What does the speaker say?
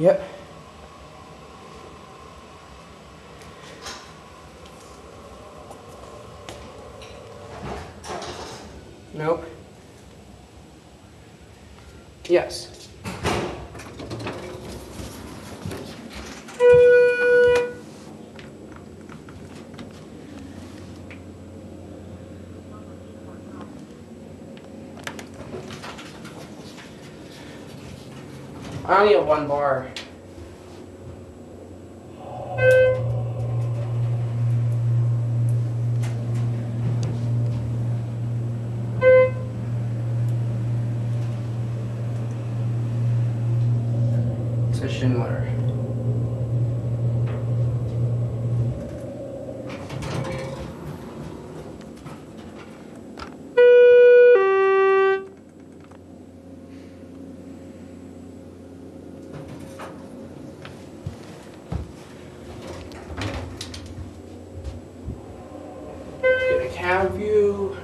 Yep. Nope. Yes. I only have one bar. A Schindler. have you